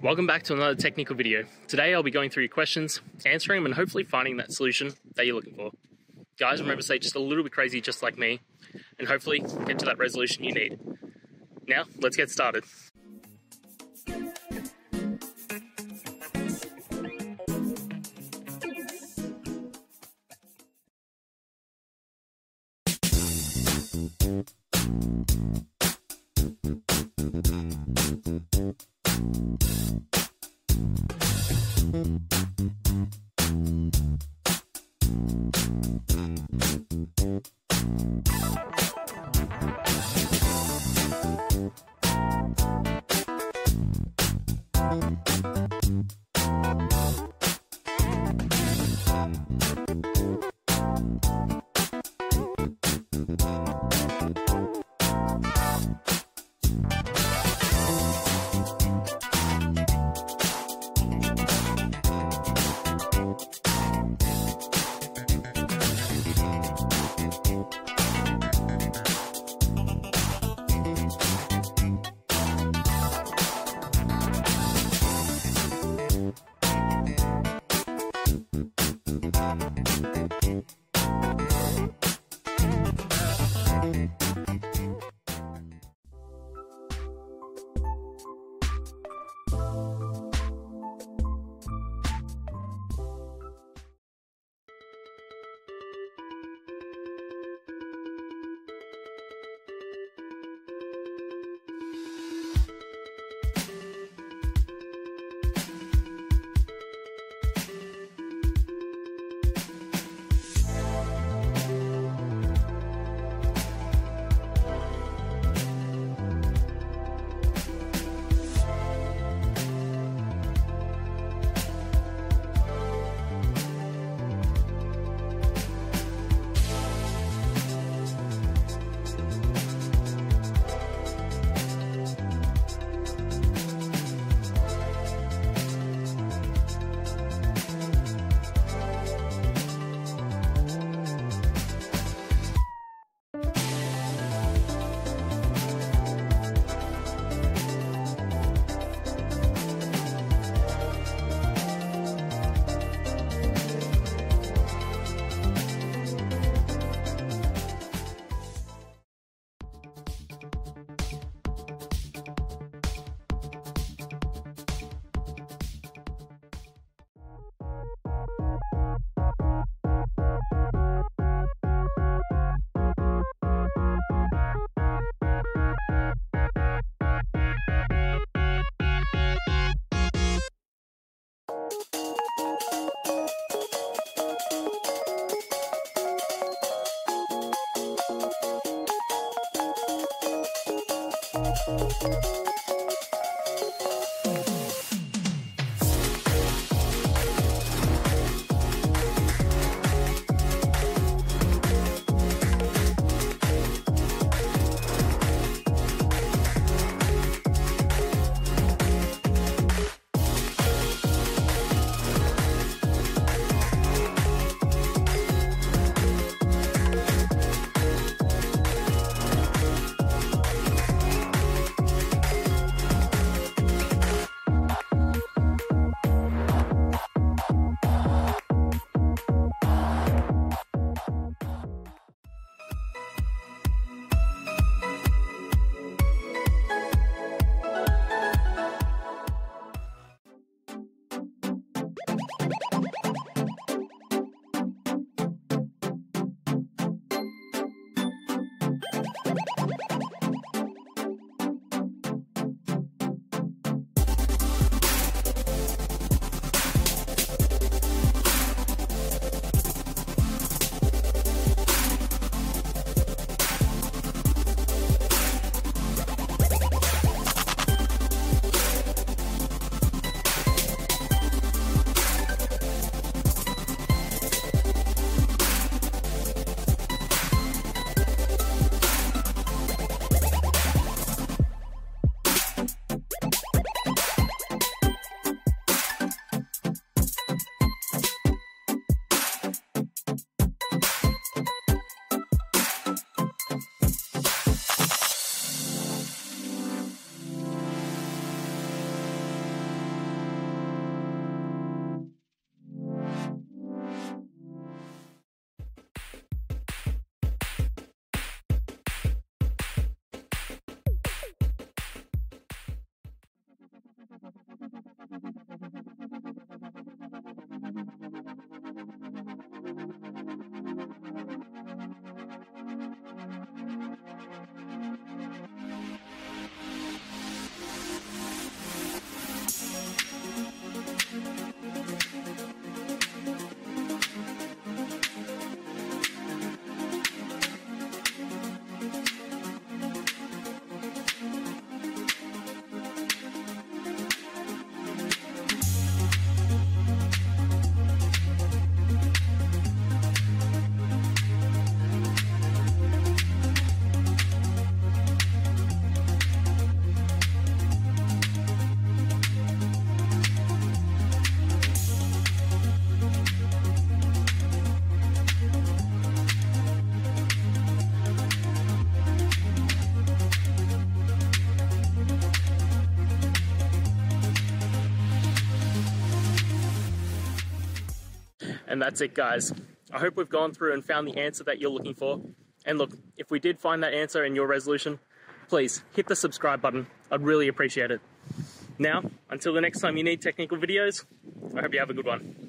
Welcome back to another technical video. Today I'll be going through your questions, answering them and hopefully finding that solution that you're looking for. Guys, remember to stay just a little bit crazy just like me and hopefully get to that resolution you need. Now, let's get started. Música And that's it, guys. I hope we've gone through and found the answer that you're looking for. And look, if we did find that answer in your resolution, please hit the subscribe button. I'd really appreciate it. Now, until the next time you need technical videos, I hope you have a good one.